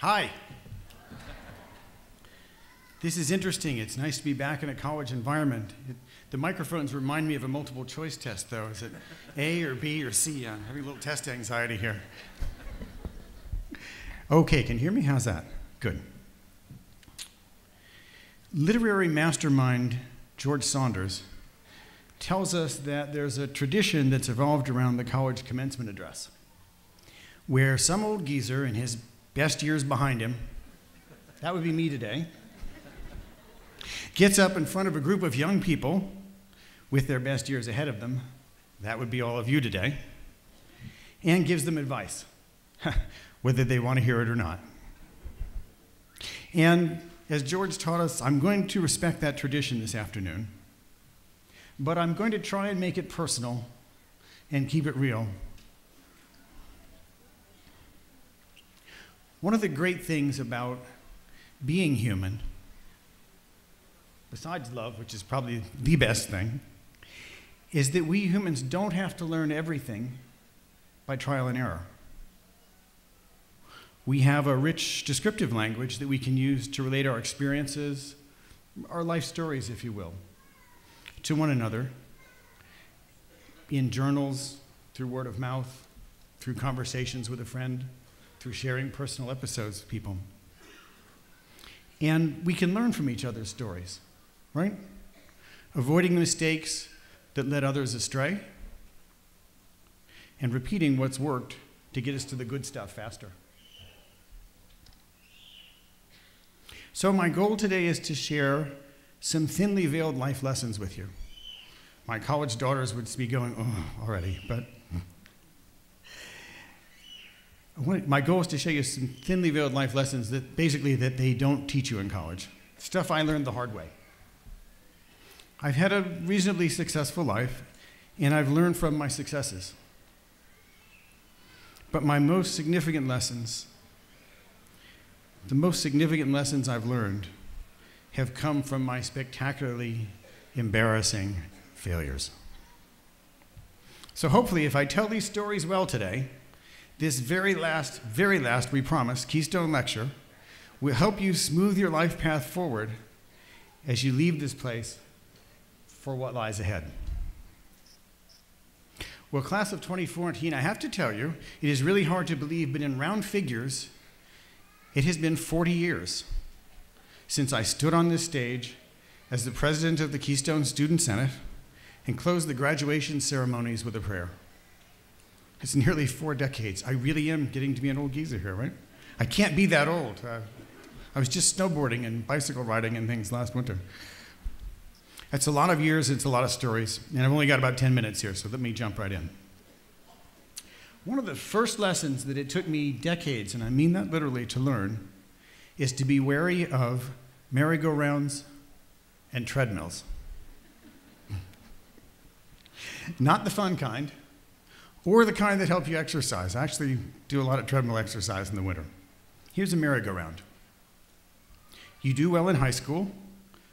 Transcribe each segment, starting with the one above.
Hi. This is interesting. It's nice to be back in a college environment. It, the microphones remind me of a multiple choice test, though. Is it A or B or C? I'm having a little test anxiety here. Okay, can you hear me? How's that? Good. Literary mastermind George Saunders tells us that there's a tradition that's evolved around the college commencement address, where some old geezer in his best years behind him, that would be me today, gets up in front of a group of young people with their best years ahead of them, that would be all of you today, and gives them advice, whether they want to hear it or not. And as George taught us, I'm going to respect that tradition this afternoon, but I'm going to try and make it personal and keep it real One of the great things about being human, besides love, which is probably the best thing, is that we humans don't have to learn everything by trial and error. We have a rich descriptive language that we can use to relate our experiences, our life stories, if you will, to one another in journals, through word of mouth, through conversations with a friend through sharing personal episodes with people. And we can learn from each other's stories, right? Avoiding mistakes that led others astray and repeating what's worked to get us to the good stuff faster. So, my goal today is to share some thinly veiled life lessons with you. My college daughters would be going, oh, already, but my goal is to show you some thinly veiled life lessons that basically that they don't teach you in college. Stuff I learned the hard way. I've had a reasonably successful life, and I've learned from my successes. But my most significant lessons, the most significant lessons I've learned, have come from my spectacularly embarrassing failures. So hopefully, if I tell these stories well today, this very last, very last, we promise, Keystone Lecture will help you smooth your life path forward as you leave this place for what lies ahead. Well, class of 2014, I have to tell you, it is really hard to believe, but in round figures, it has been 40 years since I stood on this stage as the president of the Keystone Student Senate and closed the graduation ceremonies with a prayer. It's nearly four decades. I really am getting to be an old geezer here, right? I can't be that old. Uh, I was just snowboarding and bicycle riding and things last winter. It's a lot of years, it's a lot of stories, and I've only got about 10 minutes here, so let me jump right in. One of the first lessons that it took me decades, and I mean that literally, to learn is to be wary of merry-go-rounds and treadmills. Not the fun kind, or the kind that help you exercise. I actually do a lot of treadmill exercise in the winter. Here's a merry-go-round. You do well in high school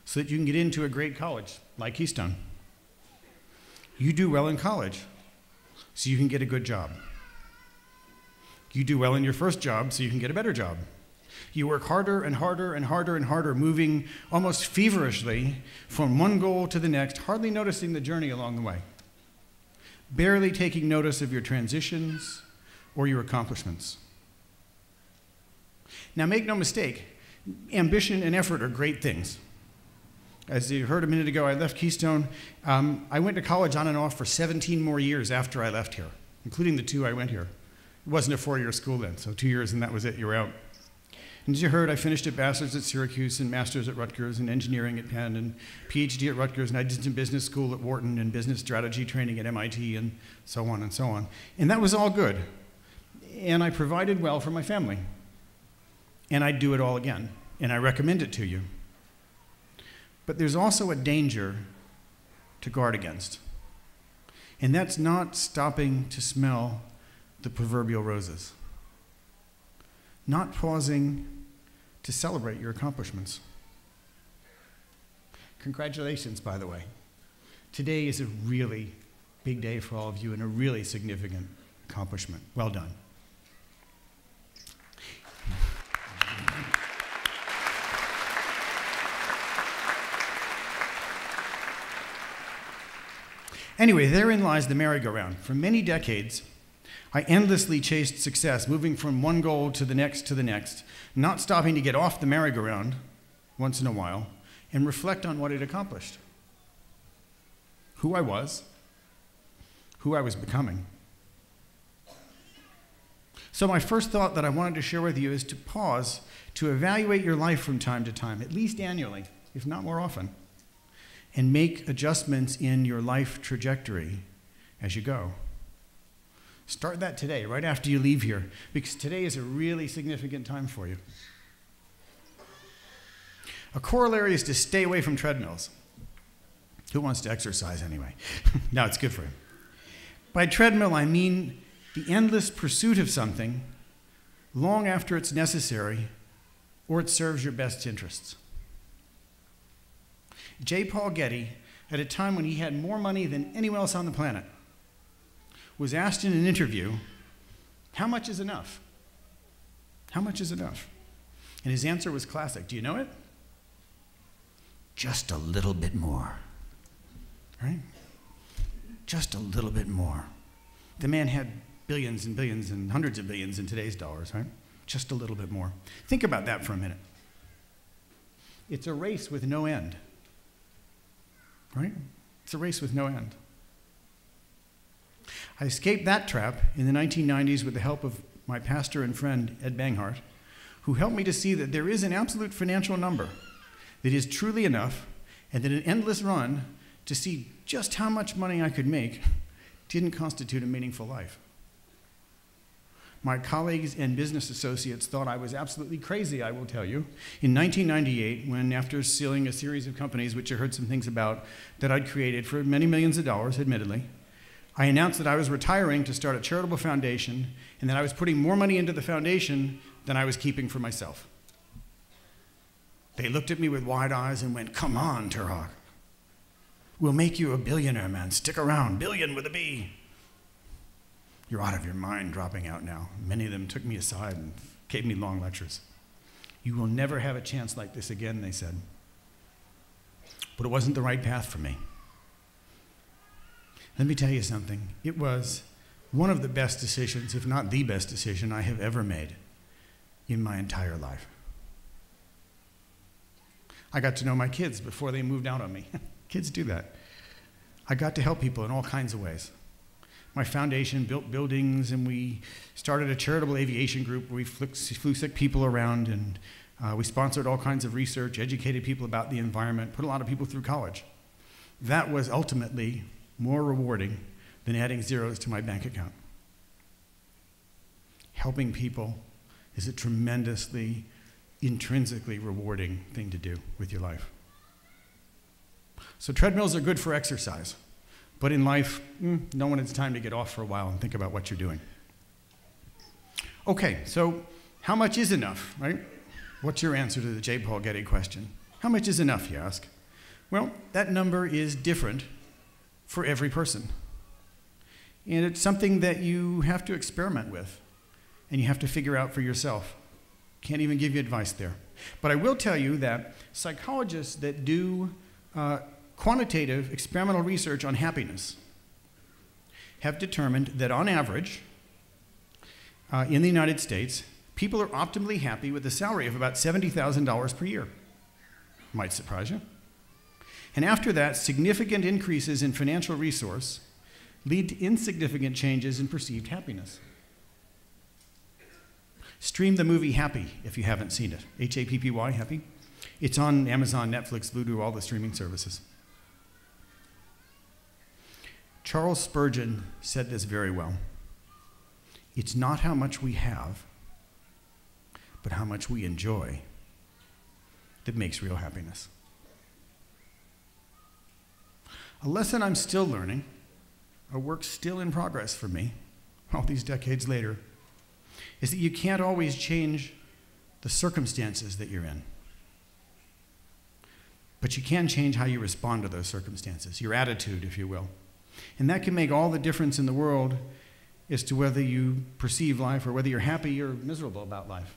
so that you can get into a great college like Keystone. You do well in college so you can get a good job. You do well in your first job so you can get a better job. You work harder and harder and harder and harder, moving almost feverishly from one goal to the next, hardly noticing the journey along the way barely taking notice of your transitions or your accomplishments. Now, make no mistake, ambition and effort are great things. As you heard a minute ago, I left Keystone. Um, I went to college on and off for 17 more years after I left here, including the two I went here. It wasn't a four year school then, so two years and that was it, you were out. And as you heard, I finished a bachelor's at Syracuse and master's at Rutgers and engineering at Penn and PhD at Rutgers, and I did some business school at Wharton and business strategy training at MIT and so on and so on. And that was all good. And I provided well for my family. And I'd do it all again. And I recommend it to you. But there's also a danger to guard against. And that's not stopping to smell the proverbial roses. Not pausing to celebrate your accomplishments. Congratulations, by the way. Today is a really big day for all of you and a really significant accomplishment. Well done. Anyway, therein lies the merry-go-round. For many decades, I endlessly chased success, moving from one goal to the next to the next, not stopping to get off the merry-go-round once in a while and reflect on what it accomplished. Who I was, who I was becoming. So, my first thought that I wanted to share with you is to pause to evaluate your life from time to time, at least annually, if not more often, and make adjustments in your life trajectory as you go. Start that today, right after you leave here, because today is a really significant time for you. A corollary is to stay away from treadmills. Who wants to exercise anyway? no, it's good for you. By treadmill, I mean the endless pursuit of something long after it's necessary or it serves your best interests. J. Paul Getty, at a time when he had more money than anyone else on the planet, was asked in an interview, How much is enough? How much is enough? And his answer was classic. Do you know it? Just a little bit more. Right? Just a little bit more. The man had billions and billions and hundreds of billions in today's dollars, right? Just a little bit more. Think about that for a minute. It's a race with no end, right? It's a race with no end. I escaped that trap in the 1990s with the help of my pastor and friend, Ed Banghart, who helped me to see that there is an absolute financial number that is truly enough and that an endless run to see just how much money I could make didn't constitute a meaningful life. My colleagues and business associates thought I was absolutely crazy, I will tell you. In 1998, when after sealing a series of companies, which I heard some things about, that I'd created for many millions of dollars, admittedly, I announced that I was retiring to start a charitable foundation and that I was putting more money into the foundation than I was keeping for myself. They looked at me with wide eyes and went, Come on, Turock. We'll make you a billionaire, man. Stick around. Billion with a B. You're out of your mind dropping out now. Many of them took me aside and gave me long lectures. You will never have a chance like this again, they said. But it wasn't the right path for me. Let me tell you something. It was one of the best decisions, if not the best decision, I have ever made in my entire life. I got to know my kids before they moved out on me. kids do that. I got to help people in all kinds of ways my foundation built buildings and we started a charitable aviation group where we flew sick people around and uh, we sponsored all kinds of research, educated people about the environment, put a lot of people through college. That was ultimately more rewarding than adding zeros to my bank account. Helping people is a tremendously, intrinsically rewarding thing to do with your life. So, treadmills are good for exercise. But in life, mm, no one has time to get off for a while and think about what you're doing. Okay, so how much is enough, right? What's your answer to the J. Paul Getty question? How much is enough, you ask? Well, that number is different for every person. And it's something that you have to experiment with and you have to figure out for yourself. Can't even give you advice there. But I will tell you that psychologists that do uh, quantitative experimental research on happiness have determined that on average, uh, in the United States, people are optimally happy with a salary of about $70,000 per year. Might surprise you. And after that, significant increases in financial resource lead to insignificant changes in perceived happiness. Stream the movie Happy if you haven't seen it. H A P P Y, Happy. It's on Amazon, Netflix, Vudu, all the streaming services. Charles Spurgeon said this very well. It's not how much we have, but how much we enjoy that makes real happiness. A lesson I'm still learning, a work still in progress for me, all these decades later, is that you can't always change the circumstances that you're in. But you can change how you respond to those circumstances, your attitude, if you will. And that can make all the difference in the world as to whether you perceive life or whether you're happy or miserable about life.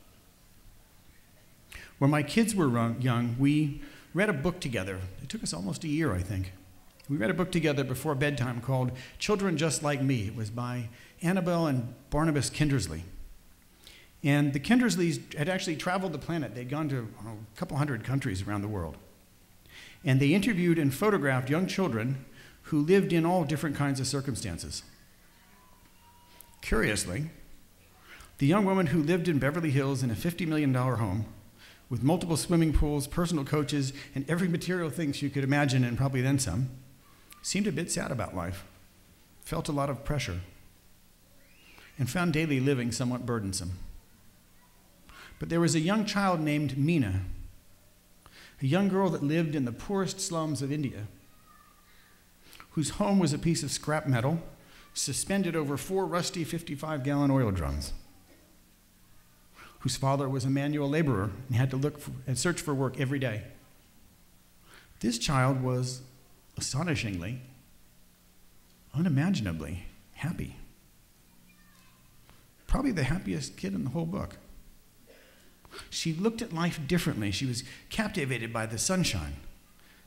When my kids were young, we read a book together. It took us almost a year, I think. We read a book together before bedtime called Children Just Like Me. It was by Annabel and Barnabas Kindersley. And the Kindersleys had actually traveled the planet. They'd gone to oh, a couple hundred countries around the world. And they interviewed and photographed young children who lived in all different kinds of circumstances. Curiously, the young woman who lived in Beverly Hills in a $50 million home with multiple swimming pools, personal coaches, and every material thing she could imagine, and probably then some, seemed a bit sad about life, felt a lot of pressure, and found daily living somewhat burdensome. But there was a young child named Meena, a young girl that lived in the poorest slums of India, whose home was a piece of scrap metal suspended over four rusty 55 gallon oil drums, whose father was a manual laborer and had to look for, and search for work every day. This child was astonishingly, unimaginably happy. Probably the happiest kid in the whole book. She looked at life differently. She was captivated by the sunshine,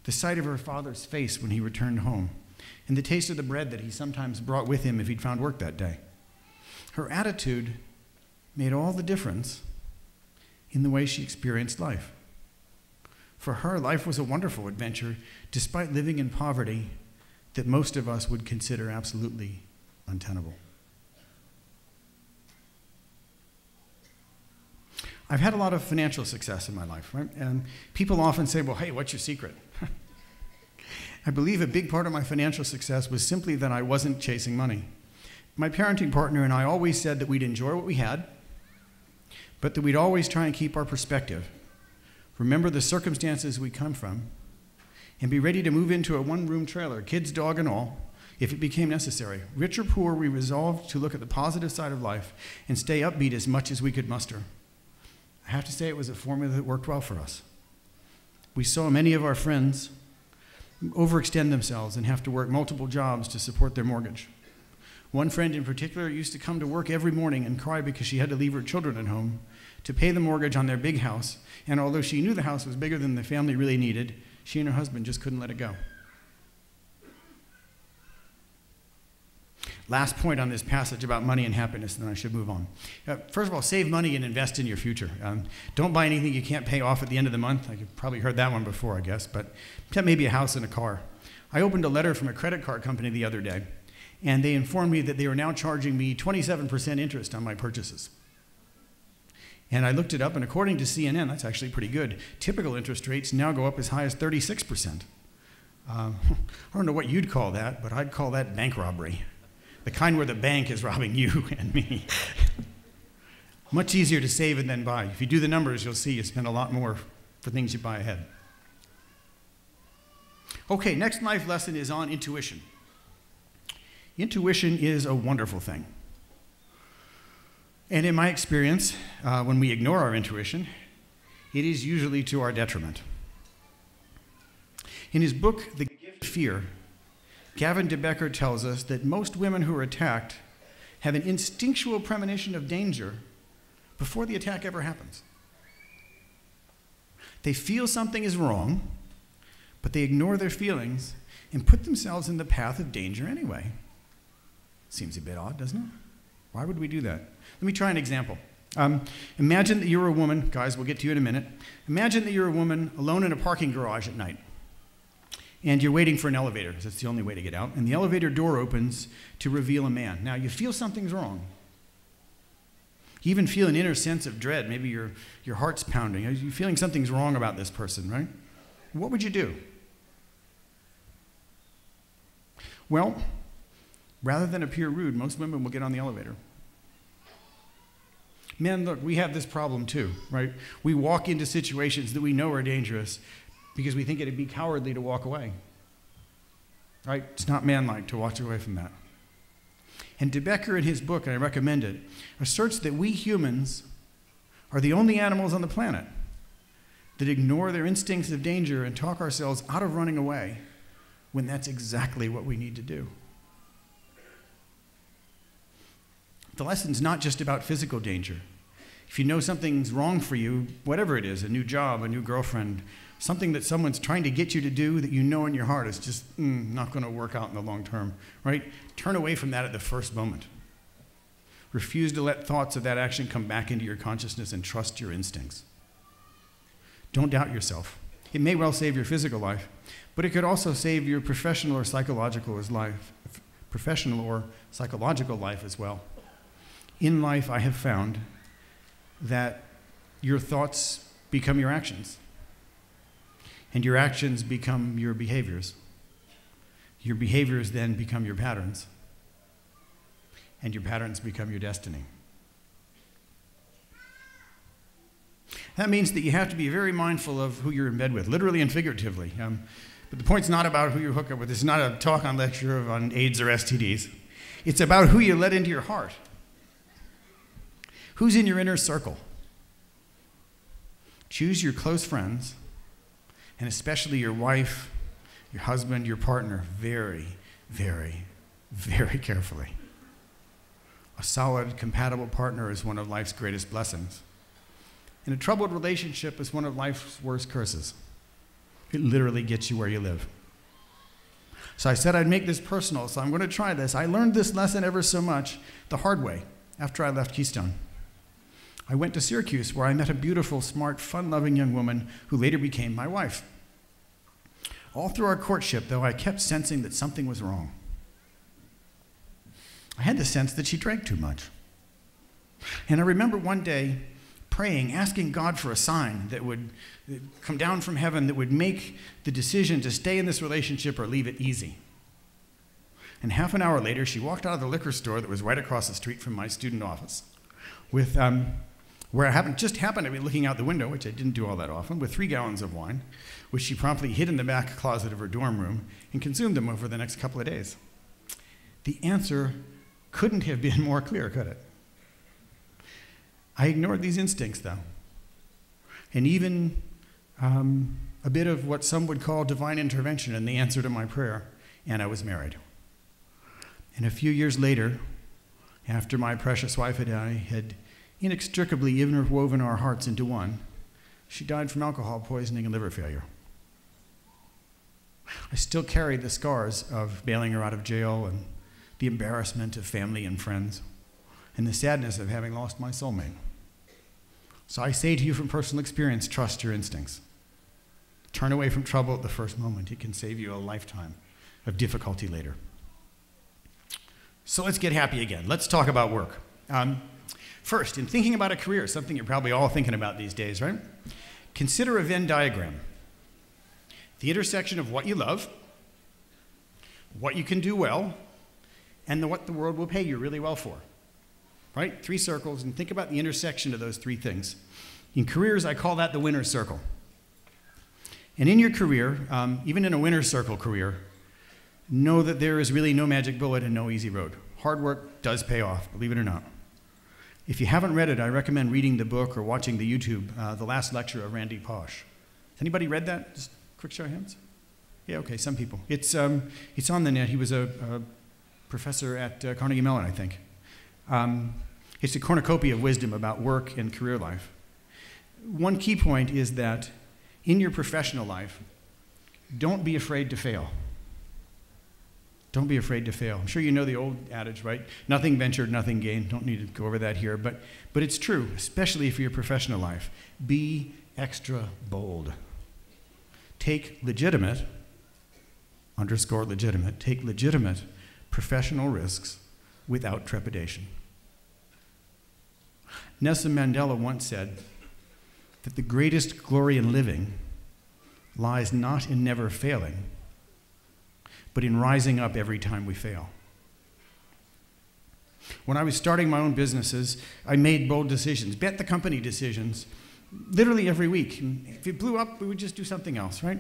the sight of her father's face when he returned home, and the taste of the bread that he sometimes brought with him if he'd found work that day. Her attitude made all the difference in the way she experienced life. For her, life was a wonderful adventure, despite living in poverty that most of us would consider absolutely untenable. I've had a lot of financial success in my life, right? And people often say, well, hey, what's your secret? I believe a big part of my financial success was simply that I wasn't chasing money. My parenting partner and I always said that we'd enjoy what we had, but that we'd always try and keep our perspective. Remember the circumstances we come from, and be ready to move into a one room trailer, kids, dog, and all, if it became necessary. Rich or poor, we resolved to look at the positive side of life and stay upbeat as much as we could muster. I have to say it was a formula that worked well for us. We saw many of our friends overextend themselves and have to work multiple jobs to support their mortgage. One friend in particular used to come to work every morning and cry because she had to leave her children at home to pay the mortgage on their big house, and although she knew the house was bigger than the family really needed, she and her husband just couldn't let it go. Last point on this passage about money and happiness, and then I should move on. Uh, first of all, save money and invest in your future. Um, don't buy anything you can't pay off at the end of the month. I've probably heard that one before, I guess, but maybe a house and a car. I opened a letter from a credit card company the other day, and they informed me that they were now charging me 27% interest on my purchases. And I looked it up, and according to CNN, that's actually pretty good. Typical interest rates now go up as high as 36%. Um, I don't know what you'd call that, but I'd call that bank robbery the kind where the bank is robbing you and me. Much easier to save and then buy. If you do the numbers, you'll see you spend a lot more for things you buy ahead. Okay, next life lesson is on intuition. Intuition is a wonderful thing. And in my experience, uh, when we ignore our intuition, it is usually to our detriment. In his book, The Gift of Fear, Gavin de Becker tells us that most women who are attacked have an instinctual premonition of danger before the attack ever happens. They feel something is wrong, but they ignore their feelings and put themselves in the path of danger anyway. Seems a bit odd, doesn't it? Why would we do that? Let me try an example. Um, imagine that you're a woman, guys, we'll get to you in a minute. Imagine that you're a woman alone in a parking garage at night and you're waiting for an elevator because that's the only way to get out. And the elevator door opens to reveal a man. Now you feel something's wrong. You even feel an inner sense of dread. Maybe your, your heart's pounding. You're feeling something's wrong about this person, right? What would you do? Well, rather than appear rude, most women will get on the elevator. Men, look, we have this problem too, right? We walk into situations that we know are dangerous, because we think it'd be cowardly to walk away. Right? It's not manlike to walk away from that. And De Becker, in his book, and I recommend it, asserts that we humans are the only animals on the planet that ignore their instincts of danger and talk ourselves out of running away when that's exactly what we need to do. The lesson's not just about physical danger, If you know something's wrong for you, whatever it is a new job, a new girlfriend, something that someone's trying to get you to do that you know in your heart is just mm, not going to work out in the long term, right? Turn away from that at the first moment. Refuse to let thoughts of that action come back into your consciousness and trust your instincts. Don't doubt yourself. It may well save your physical life, but it could also save your professional or psychological life, professional or psychological life as well. In life, I have found that your thoughts become your actions, and your actions become your behaviors. Your behaviors then become your patterns and your patterns become your destiny. That means that you have to be very mindful of who you're in bed with, literally and figuratively. Um, but the point's not about who you hook up with. It's not a talk on lecture on AIDS or STDs. It's about who you let into your heart. Who's in your inner circle? Choose your close friends, and especially your wife, your husband, your partner, very, very, very carefully. A solid, compatible partner is one of life's greatest blessings. And a troubled relationship is one of life's worst curses. It literally gets you where you live. So I said I'd make this personal, so I'm going to try this. I learned this lesson ever so much the hard way after I left Keystone. I went to Syracuse where I met a beautiful, smart, fun loving young woman who later became my wife. All through our courtship, though, I kept sensing that something was wrong. I had the sense that she drank too much. And I remember one day praying, asking God for a sign that would come down from heaven that would make the decision to stay in this relationship or leave it easy. And half an hour later, she walked out of the liquor store that was right across the street from my student office, with um, where I happened, just happened to be looking out the window, which I didn't do all that often, with three gallons of wine, which she promptly hid in the back closet of her dorm room and consumed them over the next couple of days. The answer couldn't have been more clear, could it? I ignored these instincts, though. And even um, a bit of what some would call divine intervention in the answer to my prayer, and I was married. And a few years later, after my precious wife and I had inextricably interwoven our hearts into one, she died from alcohol poisoning and liver failure. I still carry the scars of bailing her out of jail and the embarrassment of family and friends, and the sadness of having lost my soulmate. So I say to you from personal experience trust your instincts. Turn away from trouble at the first moment. It can save you a lifetime of difficulty later. So let's get happy again. Let's talk about work. Um, first, in thinking about a career, something you're probably all thinking about these days, right? Consider a Venn diagram the intersection of what you love, what you can do well, and the, what the world will pay you really well for. Right? Three circles, and think about the intersection of those three things. In careers, I call that the winner's circle. And in your career, um, even in a winner's circle career, know that there is really no magic bullet and no easy road. Hard work does pay off, believe it or not. If you haven't read it, I recommend reading the book or watching the YouTube, uh, The Last Lecture of Randy Pausch. Has anybody read that? Just quick show of hands. Yeah, okay, some people. It's, um, it's on the net. He was a, a professor at uh, Carnegie Mellon, I think. Um, it's a cornucopia of wisdom about work and career life. One key point is that in your professional life, don't be afraid to fail. Don't be afraid to fail. I'm sure you know the old adage, right? Nothing ventured, nothing gained. Don't need to go over that here, but, but it's true, especially for your professional life. Be extra bold. Take legitimate, underscore legitimate, take legitimate professional risks without trepidation. Nelson Mandela once said that the greatest glory in living lies not in never failing, but in rising up every time we fail. When I was starting my own businesses, I made bold decisions, bet the company decisions, literally every week. If it blew up, we would just do something else, right?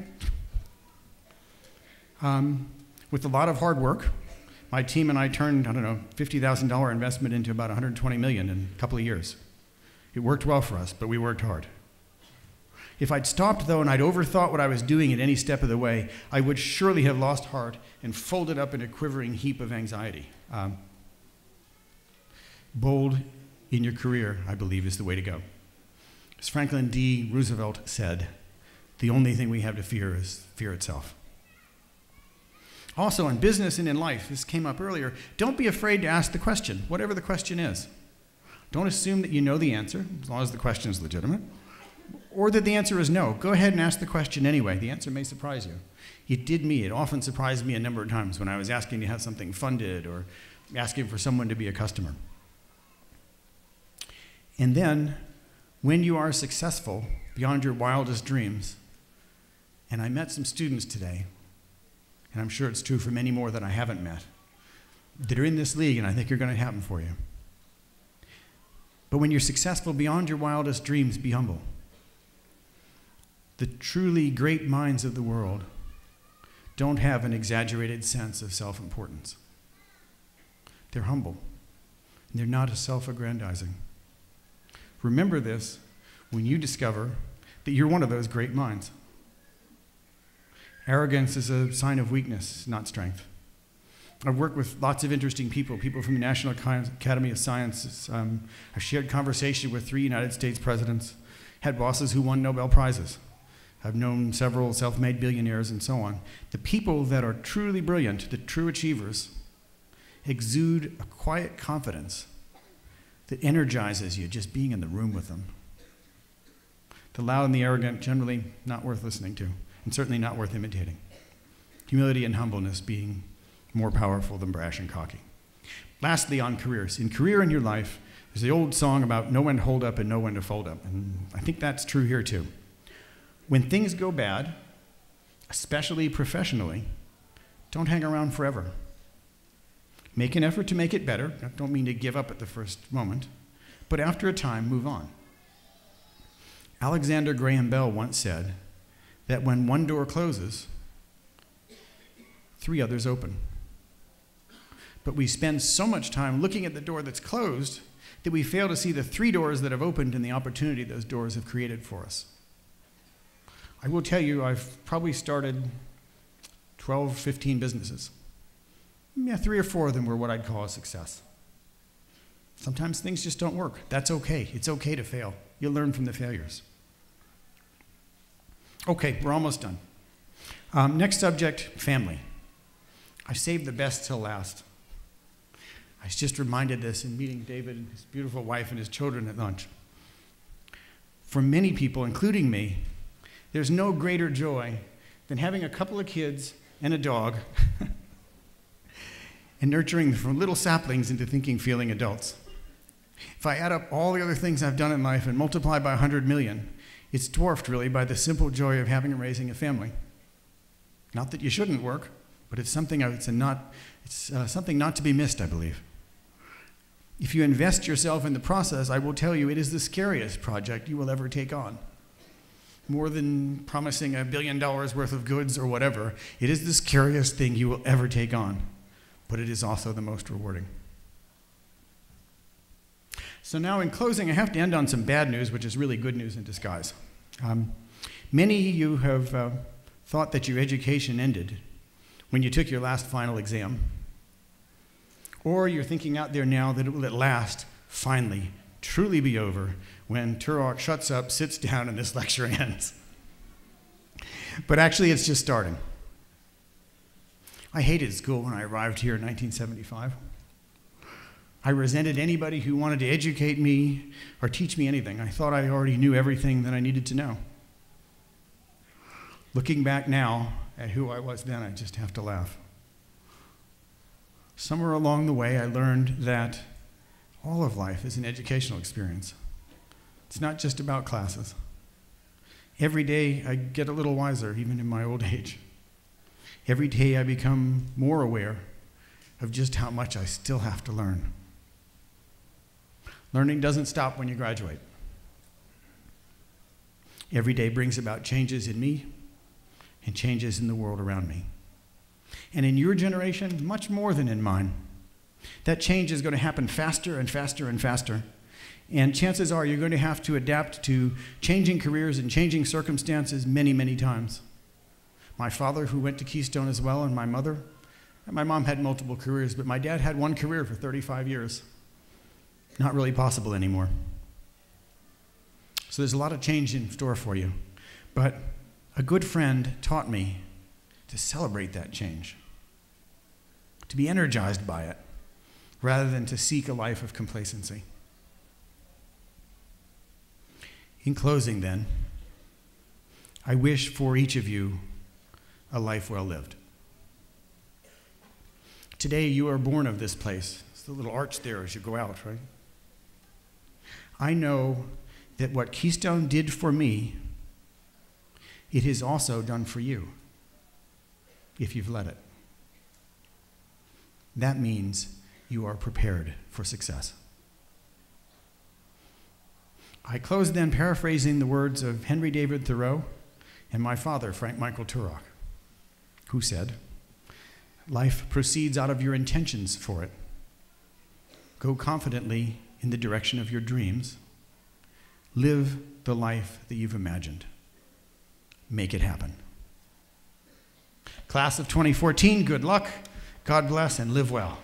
Um, with a lot of hard work, my team and I turned, I don't know, $50,000 investment into about 120 million in a couple of years. It worked well for us, but we worked hard. If I'd stopped, though, and I'd overthought what I was doing at any step of the way, I would surely have lost heart and folded up in a quivering heap of anxiety. Um, bold in your career, I believe, is the way to go. As Franklin D. Roosevelt said, the only thing we have to fear is fear itself. Also, in business and in life, this came up earlier, don't be afraid to ask the question, whatever the question is. Don't assume that you know the answer, as long as the question is legitimate, or that the answer is no. Go ahead and ask the question anyway. The answer may surprise you. It did me. It often surprised me a number of times when I was asking to have something funded or asking for someone to be a customer. And then, when you are successful beyond your wildest dreams, and I met some students today, and I'm sure it's true for many more that I haven't met, that are in this league, and I think are going to happen for you. But when you're successful beyond your wildest dreams, be humble. The truly great minds of the world don't have an exaggerated sense of self importance. They're humble, and they're not self aggrandizing. Remember this when you discover that you're one of those great minds. Arrogance is a sign of weakness, not strength. I've worked with lots of interesting people, people from the National Academy of Sciences. Um, I've shared conversation with three United States presidents, had bosses who won Nobel Prizes. I've known several self made billionaires and so on. The people that are truly brilliant, the true achievers, exude a quiet confidence that energizes you just being in the room with them. The loud and the arrogant, generally not worth listening to, and certainly not worth imitating. Humility and humbleness being more powerful than brash and cocky. Lastly, on careers. In career in your life, there's the old song about know when to hold up and know when to fold up. And I think that's true here too. When things go bad, especially professionally, don't hang around forever. Make an effort to make it better. I don't mean to give up at the first moment, but after a time, move on. Alexander Graham Bell once said that when one door closes, three others open. But we spend so much time looking at the door that's closed that we fail to see the three doors that have opened and the opportunity those doors have created for us. I will tell you, I've probably started 12, 15 businesses yeah, three or four of them were what I'd call a success. Sometimes things just don't work. That's okay. It's okay to fail. You'll learn from the failures. Okay, we're almost done. Um, next subject family. I saved the best till last. I was just reminded this in meeting David and his beautiful wife and his children at lunch. For many people, including me, there's no greater joy than having a couple of kids and a dog and nurturing from little saplings into thinking, feeling adults. If I add up all the other things I've done in life and multiply by 100 million, it's dwarfed really by the simple joy of having and raising a family. Not that you shouldn't work, but it's something, it's, not, it's uh, something not to be missed, I believe. If you invest yourself in the process, I will tell you it is the scariest project you will ever take on. More than promising a billion dollars worth of goods or whatever, it is the scariest thing you will ever take on but it is also the most rewarding. So, now in closing, I have to end on some bad news, which is really good news in disguise. Um, many of you have uh, thought that your education ended when you took your last final exam. Or you're thinking out there now that it will at last, finally, truly be over when Turock shuts up, sits down, and this lecture ends. But actually, it's just starting. I hated school when I arrived here in 1975. I resented anybody who wanted to educate me or teach me anything. I thought I already knew everything that I needed to know. Looking back now at who I was then, I just have to laugh. Somewhere along the way, I learned that all of life is an educational experience. It's not just about classes. Every day, I get a little wiser, even in my old age. Every day I become more aware of just how much I still have to learn. Learning doesn't stop when you graduate. Every day brings about changes in me and changes in the world around me. And in your generation, much more than in mine. That change is going to happen faster and faster and faster. And chances are you're going to have to adapt to changing careers and changing circumstances many, many times my father, who went to Keystone as well, and my mother. And my mom had multiple careers, but my dad had one career for 35 years. not really possible anymore. So there's a lot of change in store for you. But a good friend taught me to celebrate that change, to be energized by it, rather than to seek a life of complacency. In closing, then, I wish for each of you a life well lived. Today, you are born of this place. It's the little arch there as you go out, right? I know that what Keystone did for me, it has also done for you, if you've let it. That means you are prepared for success. I close then paraphrasing the words of Henry David Thoreau and my father, Frank Michael Turock, who said, Life proceeds out of your intentions for it. Go confidently in the direction of your dreams Live the life that you've imagined. Make it happen. Class of 2014, good luck, God bless, and live well.